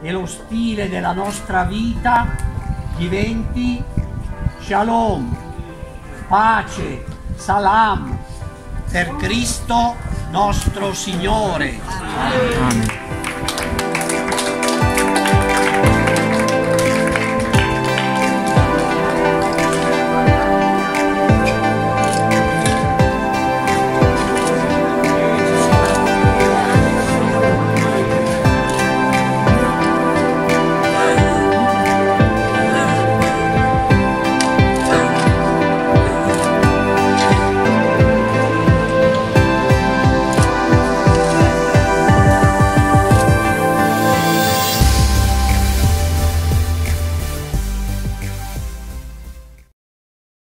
e lo stile della nostra vita diventi shalom, pace, salam per Cristo nostro Signore. Amen.